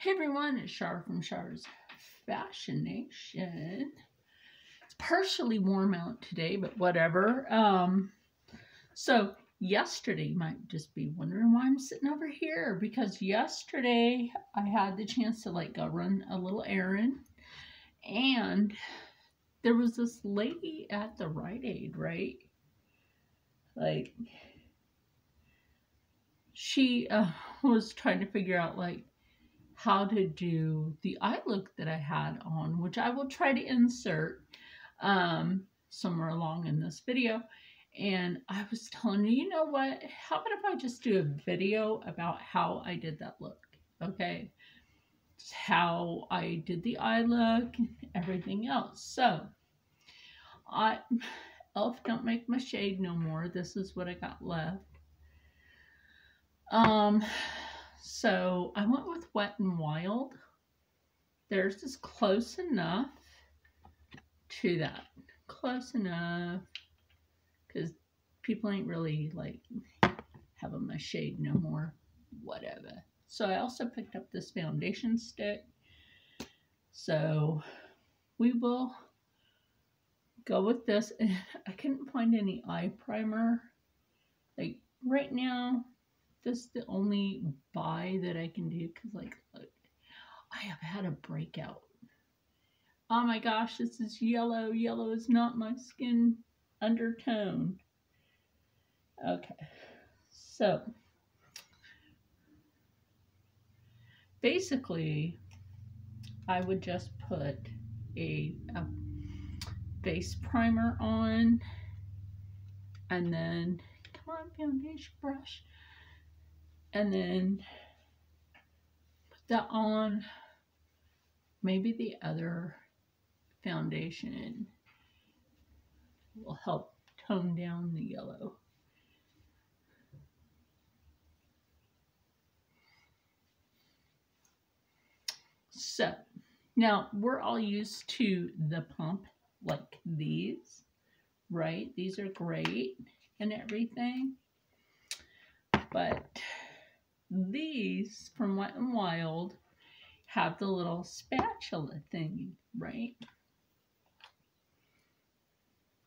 Hey everyone, it's Char from Char's Fashion Nation. It's partially warm out today, but whatever. Um, so yesterday, you might just be wondering why I'm sitting over here because yesterday I had the chance to like go run a little errand, and there was this lady at the Rite Aid, right? Like she uh, was trying to figure out like how to do the eye look that I had on, which I will try to insert um, somewhere along in this video. And I was telling you, you know what? How about if I just do a video about how I did that look? Okay. Just how I did the eye look, everything else. So, I, e.l.f. don't make my shade no more. This is what I got left. Um, so I went with Wet and Wild. Theirs is close enough to that. Close enough. Because people ain't really like having my shade no more. Whatever. So I also picked up this foundation stick. So we will go with this. I couldn't find any eye primer. Like right now, this is the only buy that I can do because, like, look, I have had a breakout. Oh my gosh, this is yellow. Yellow is not my skin undertone. Okay, so basically, I would just put a, a base primer on and then, come on, foundation brush and then put that on maybe the other foundation will help tone down the yellow. So now we're all used to the pump like these, right? These are great and everything. But these from Wet and Wild have the little spatula thing, right?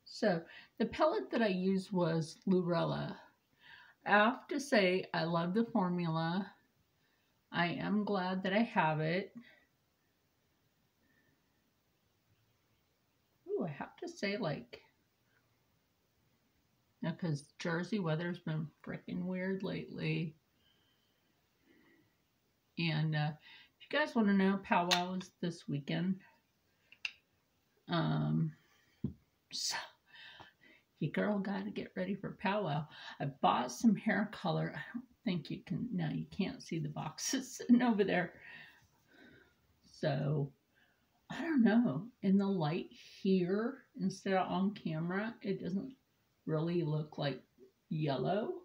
So the pellet that I used was Lurella. I have to say I love the formula. I am glad that I have it. Ooh, I have to say like because Jersey weather's been freaking weird lately. And uh, if you guys want to know, powwow is this weekend. Um, so, you girl got to get ready for powwow. I bought some hair color. I don't think you can, no, you can't see the boxes sitting over there. So, I don't know. In the light here, instead of on camera, it doesn't really look like yellow.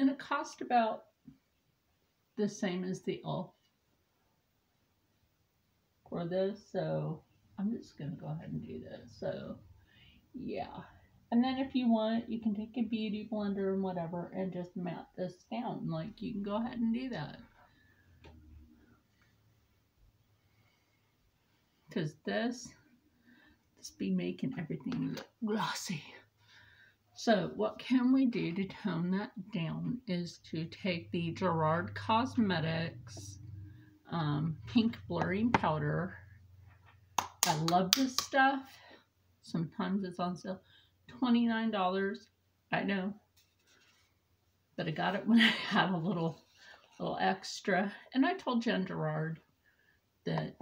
And it cost about the same as the elf for this so I'm just gonna go ahead and do this so yeah. And then if you want you can take a beauty blender and whatever and just mat this down. Like you can go ahead and do that. Because this this be making everything look glossy so what can we do to tone that down is to take the Gerard Cosmetics um, pink blurring powder. I love this stuff. Sometimes it's on sale. $29. I know. But I got it when I had a little little extra. And I told Jen Gerard that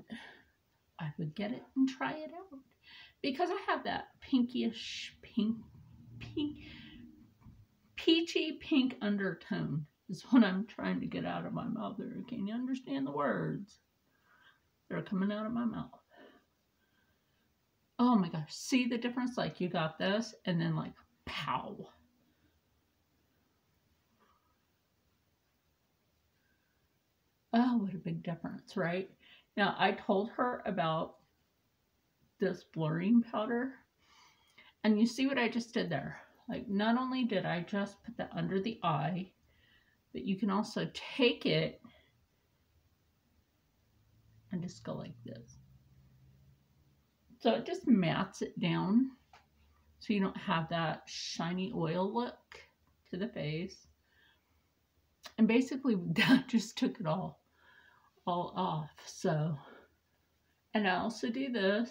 I would get it and try it out. Because I have that pinkyish pink pink, peachy pink undertone is what I'm trying to get out of my mouth there. Can you understand the words that are coming out of my mouth? Oh my gosh, see the difference? Like you got this and then like pow. Oh, what a big difference, right? Now, I told her about this blurring powder and you see what I just did there? Like, not only did I just put that under the eye, but you can also take it and just go like this. So it just mats it down so you don't have that shiny oil look to the face. And basically that just took it all all off. So and I also do this.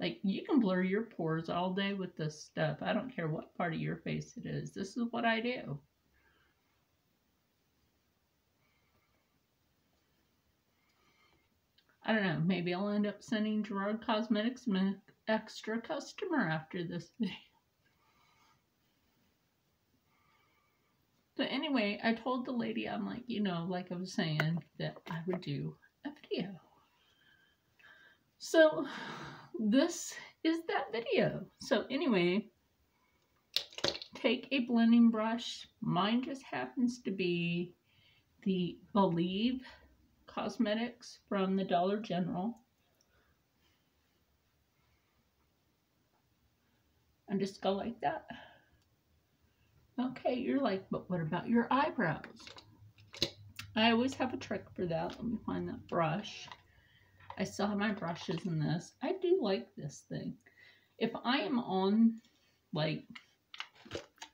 Like you can blur your pores all day with this stuff. I don't care what part of your face it is. This is what I do. I don't know, maybe I'll end up sending Gerard Cosmetics an extra customer after this video. But anyway, I told the lady, I'm like, you know, like I was saying, that I would do a video. So this is that video. So anyway, take a blending brush. Mine just happens to be the Believe Cosmetics from the Dollar General. And just go like that. Okay, you're like, but what about your eyebrows? I always have a trick for that. Let me find that brush. I still have my brushes in this. I do like this thing. If I am on, like,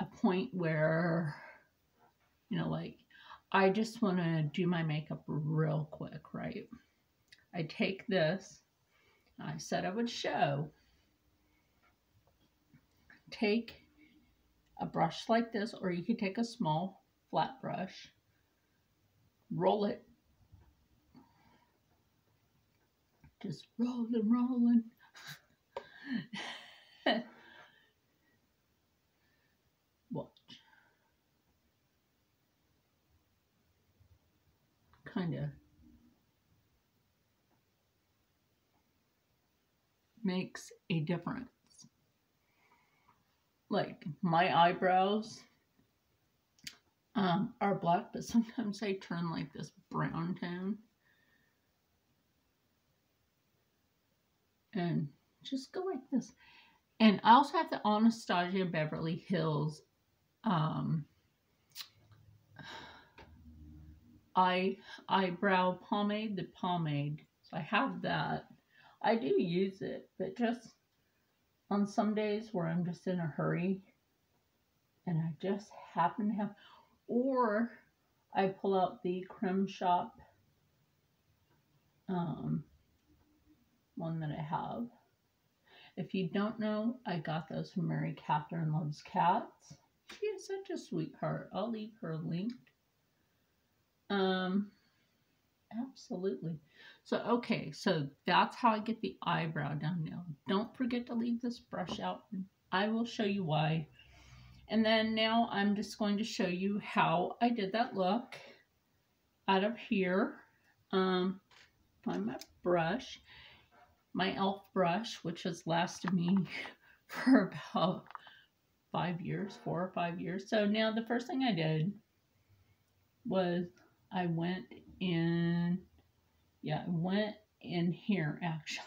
a point where, you know, like, I just want to do my makeup real quick, right? I take this, I said I would show, take a brush like this, or you could take a small flat brush, roll it, just rolling, rolling. kind of makes a difference. Like my eyebrows um, are black, but sometimes they turn like this brown tone. And just go like this. And I also have the Anastasia Beverly Hills um, eye eyebrow pomade, the pomade. So I have that. I do use it, but just on some days where I'm just in a hurry and I just happen to have, or I pull out the Creme Shop um, one that I have. If you don't know, I got those from Mary Catherine Loves Cats. She is such a sweetheart. I'll leave her linked um, absolutely. So, okay, so that's how I get the eyebrow done now. Don't forget to leave this brush out. I will show you why. And then now I'm just going to show you how I did that look out of here. Um, find my brush, my e.l.f. brush, which has lasted me for about five years, four or five years. So now the first thing I did was I went in, yeah, I went in here actually.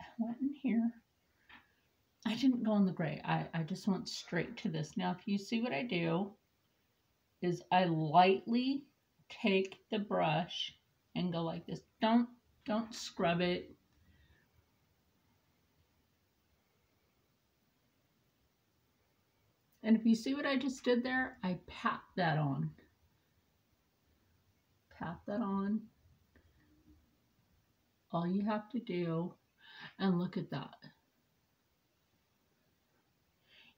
I went in here. I didn't go in the gray. I, I just went straight to this. Now, if you see what I do, is I lightly take the brush and go like this. Don't, don't scrub it. And if you see what I just did there, I pat that on Pat that on. All you have to do, and look at that.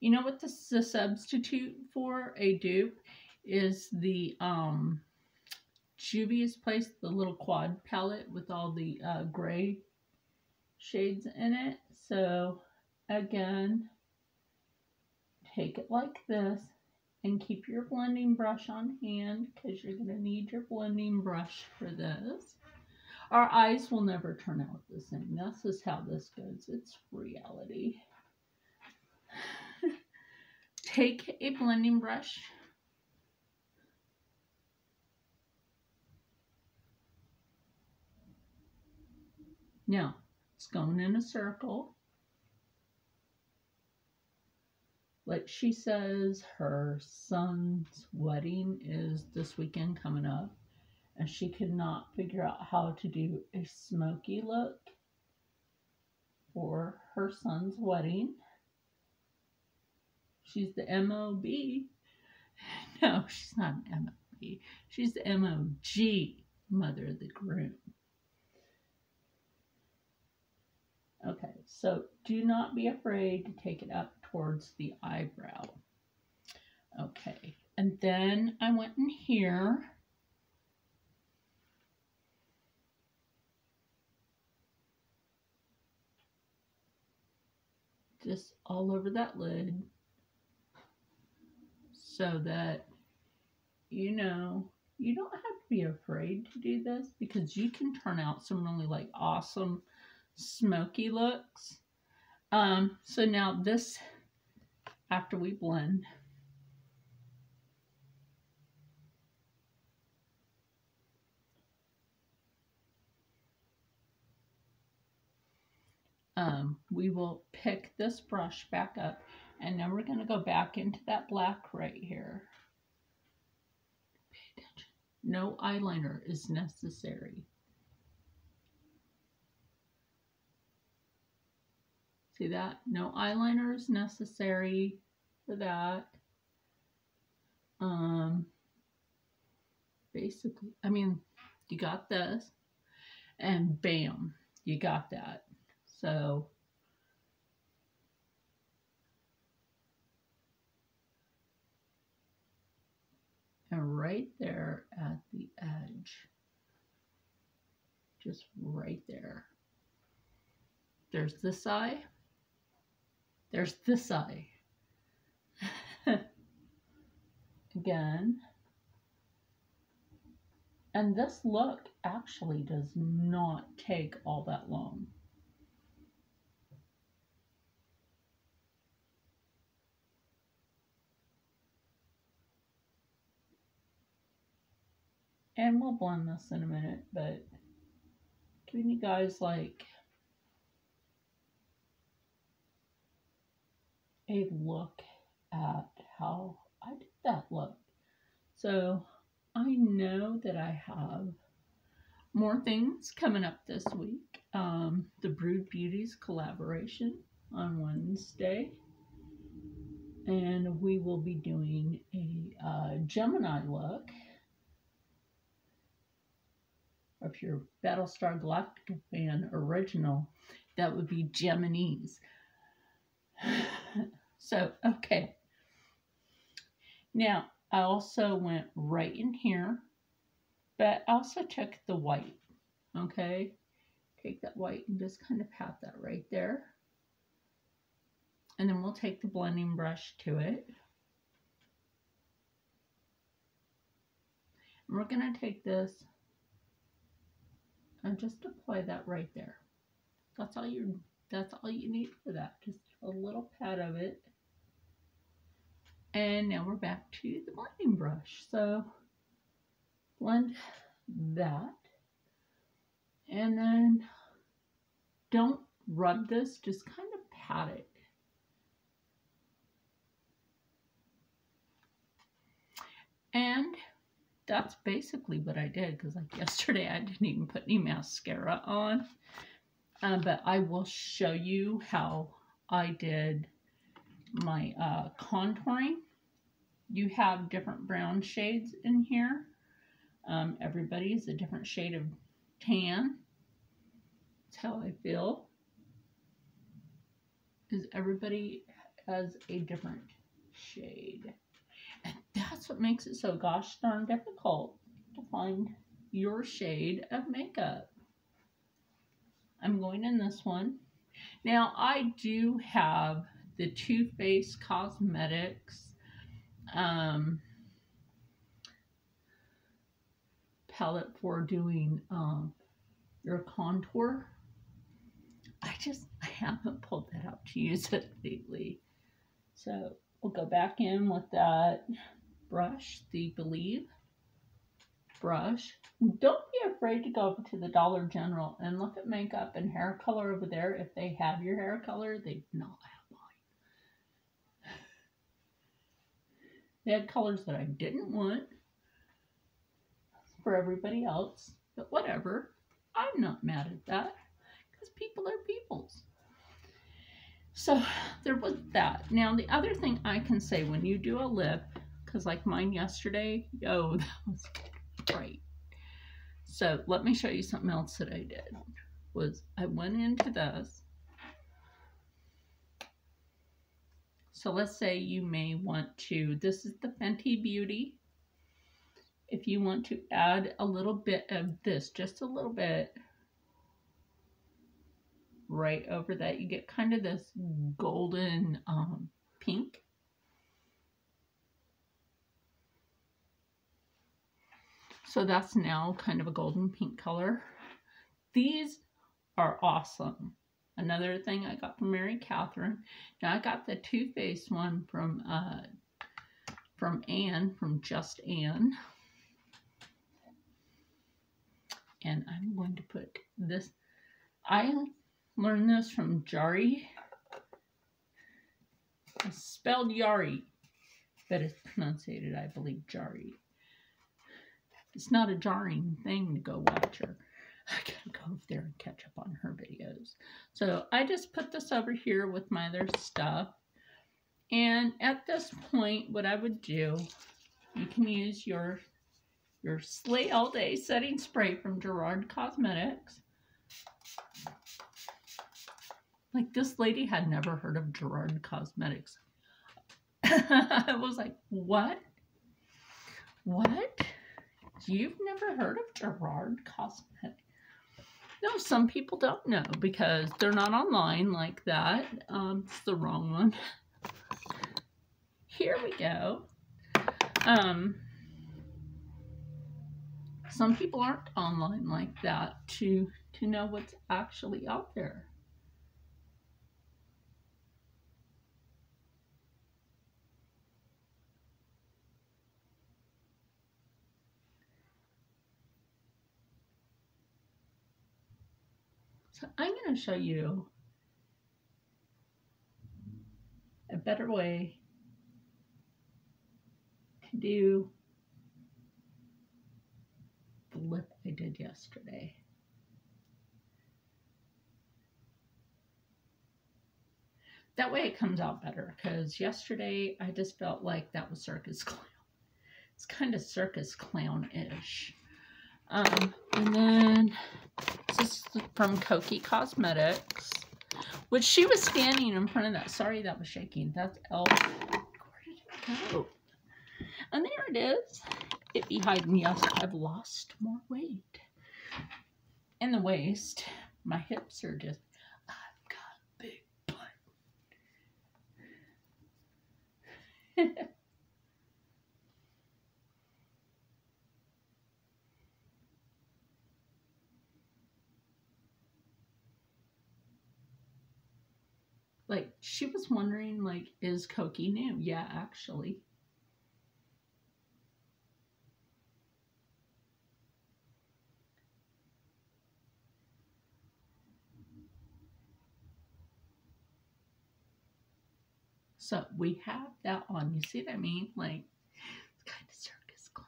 You know what this is a substitute for a dupe is the um, Juvia's Place, the little quad palette with all the uh, gray shades in it. So again, take it like this and keep your blending brush on hand because you're going to need your blending brush for this. Our eyes will never turn out the same. This is how this goes. It's reality. Take a blending brush. Now, it's going in a circle. Like she says her son's wedding is this weekend coming up and she could not figure out how to do a smoky look for her son's wedding. She's the mob no she's not an mob she's the mog mother of the groom. Okay so do not be afraid to take it up towards the eyebrow. Okay, and then I went in here. Just all over that lid so that you know you don't have to be afraid to do this because you can turn out some really like awesome smoky looks. Um, so now this after we blend. Um, we will pick this brush back up and then we're going to go back into that black right here. Pay attention. No eyeliner is necessary. See that? No eyeliner is necessary for that. Um, basically, I mean, you got this, and bam, you got that. So, and right there at the edge, just right there, there's this eye there's this eye. Again. And this look actually does not take all that long. And we'll blend this in a minute, but giving you guys like a look at how I did that look. So I know that I have more things coming up this week. Um, the Brood Beauties collaboration on Wednesday. And we will be doing a uh, Gemini look. If you're Battlestar Galactica fan original, that would be Geminis. so, okay. Now, I also went right in here, but I also took the white, okay? Take that white and just kind of pat that right there. And then we'll take the blending brush to it. And we're going to take this and just apply that right there. That's all you that's all you need for that. Just a little pat of it. And now we're back to the blending brush. So blend that. And then don't rub this, just kind of pat it. And that's basically what I did because like yesterday I didn't even put any mascara on. Uh, but I will show you how I did my uh, contouring. You have different brown shades in here. Um, everybody is a different shade of tan. That's how I feel. Is everybody has a different shade. And that's what makes it so gosh darn difficult to find your shade of makeup. I'm going in this one. Now, I do have the Too Faced Cosmetics um, palette for doing um, your contour. I just I haven't pulled that out to use it lately. So we'll go back in with that brush, the Believe brush. Don't be afraid to go to the Dollar General and look at makeup and hair color over there. If they have your hair color, they do not have mine. They had colors that I didn't want for everybody else, but whatever. I'm not mad at that because people are peoples. So there was that. Now, the other thing I can say when you do a lip, because like mine yesterday, yo, that was great. So let me show you something else that I did. Was I went into this. So let's say you may want to, this is the Fenty Beauty. If you want to add a little bit of this, just a little bit, right over that. You get kind of this golden um, pink. So that's now kind of a golden pink color. These are awesome. Another thing I got from Mary Catherine. Now I got the Too Faced one from uh, from Anne, from Just Anne. And I'm going to put this. I Learned this from Jari. It's spelled Yari, but it's pronounced, I believe, Jari. It's not a jarring thing to go watch her. I gotta go over there and catch up on her videos. So I just put this over here with my other stuff. And at this point, what I would do, you can use your your Slay All Day setting spray from Gerard Cosmetics. Like this lady had never heard of Gerard Cosmetics. I was like, what? What? You've never heard of Gerard Cosmetics? No, some people don't know because they're not online like that. Um, it's the wrong one. Here we go. Um, some people aren't online like that to to know what's actually out there. So I'm going to show you a better way to do the lip I did yesterday. That way it comes out better because yesterday I just felt like that was circus clown. It's kind of circus clown-ish. Um, and then this is from Kokie Cosmetics, which she was standing in front of that. Sorry, that was shaking. That's Elf. And there it is. It be hiding. Yes, I've lost more weight. In the waist, my hips are just, I've got big butt. Like, she was wondering, like, is Kokie new? Yeah, actually. So we have that on. You see what I mean? Like, it's kind of circus clown.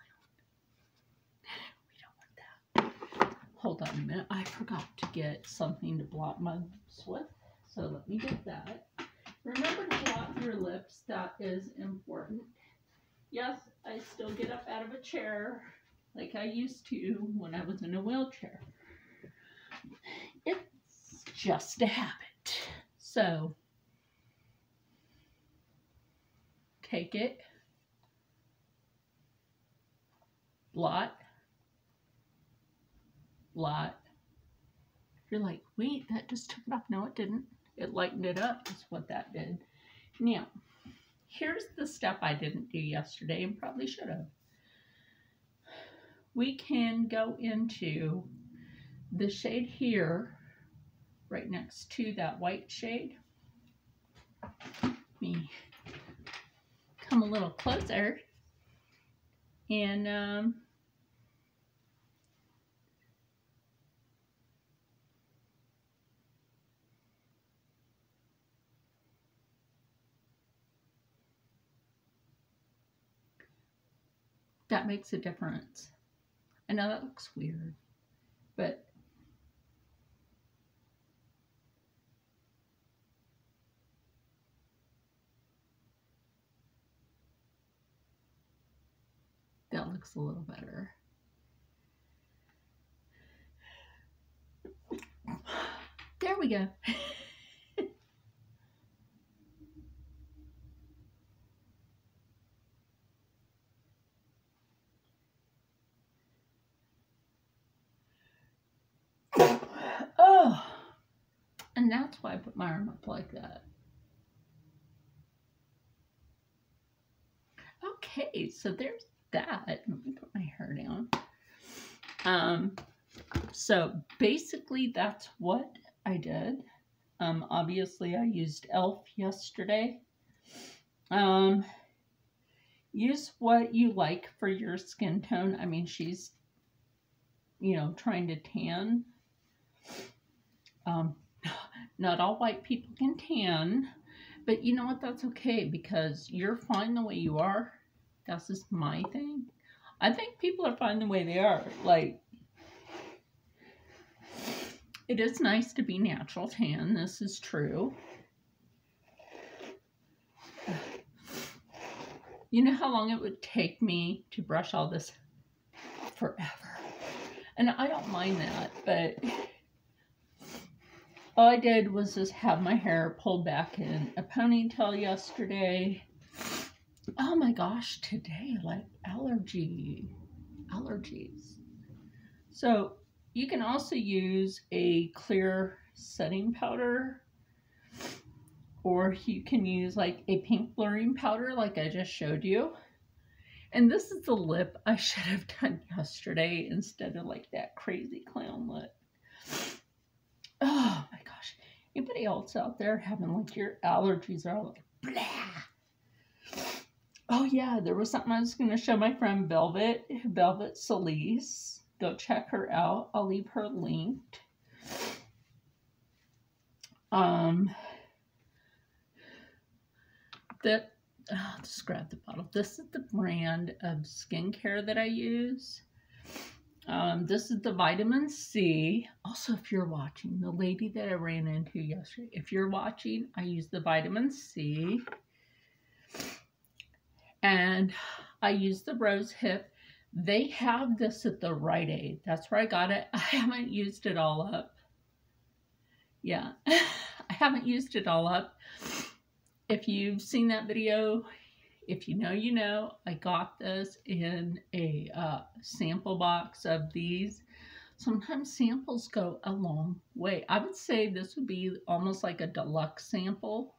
We don't want that. Hold on a minute. I forgot to get something to blot my with. So let me get that. Remember to blot your lips. That is important. Yes, I still get up out of a chair like I used to when I was in a wheelchair. It's just a habit. So, take it, blot, blot. You're like, wait, that just took it off. No, it didn't. It lightened it up is what that did. Now, here's the step I didn't do yesterday and probably should have. We can go into the shade here, right next to that white shade. Let me come a little closer and um, that makes a difference. I know that looks weird, but that looks a little better. There we go. oh, and that's why I put my arm up like that. Okay, so there's that. Let me put my hair down. Um, so basically that's what I did. Um, obviously I used e.l.f. yesterday. Um, use what you like for your skin tone. I mean, she's, you know, trying to tan. Um, not all white people can tan, but you know what? That's okay because you're fine the way you are. That's just my thing. I think people are fine the way they are. Like, it is nice to be natural tan. This is true. You know how long it would take me to brush all this? Forever. And I don't mind that, but all I did was just have my hair pulled back in a ponytail yesterday oh my gosh, today, like allergy, allergies. So you can also use a clear setting powder or you can use like a pink blurring powder like I just showed you. And this is the lip I should have done yesterday instead of like that crazy clown lip. Oh. Anybody else out there having like your allergies are like blah? Oh yeah, there was something I was going to show my friend Velvet, Velvet Celise. Go check her out. I'll leave her linked. Um, that oh, just grab the bottle. This is the brand of skincare that I use. Um, this is the vitamin C. Also, if you're watching, the lady that I ran into yesterday, if you're watching, I use the vitamin C and I use the rose hip. They have this at the Rite Aid. That's where I got it. I haven't used it all up. Yeah, I haven't used it all up. If you've seen that video, if you know, you know, I got this in a uh, sample box of these. Sometimes samples go a long way. I would say this would be almost like a deluxe sample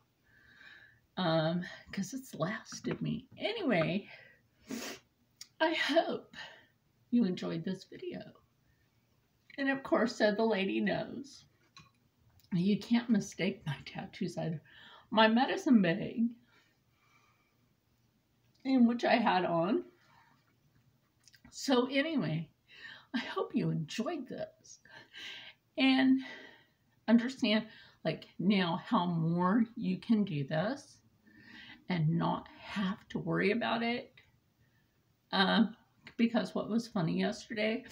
um because it's lasted me anyway i hope you enjoyed this video and of course said the lady knows you can't mistake my tattoos either my medicine bag in which i had on so anyway i hope you enjoyed this and understand like now how more you can do this and not have to worry about it. Um, because what was funny yesterday,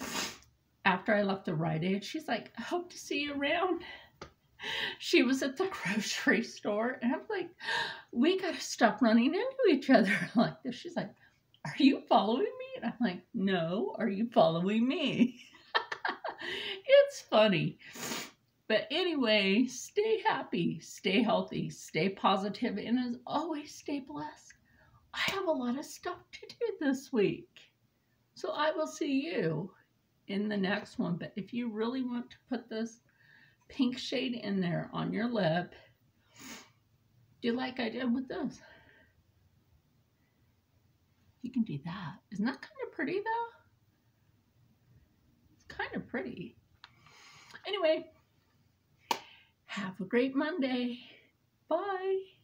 after I left the Rite Aid, she's like, I hope to see you around. She was at the grocery store, and I'm like, we got to stop running into each other like this. She's like, Are you following me? And I'm like, No, are you following me? it's funny. But anyway, stay happy, stay healthy, stay positive, and as always, stay blessed. I have a lot of stuff to do this week. So I will see you in the next one. But if you really want to put this pink shade in there on your lip, do like I did with this. You can do that. Isn't that kind of pretty though? It's kind of pretty. Anyway, have a great Monday. Bye.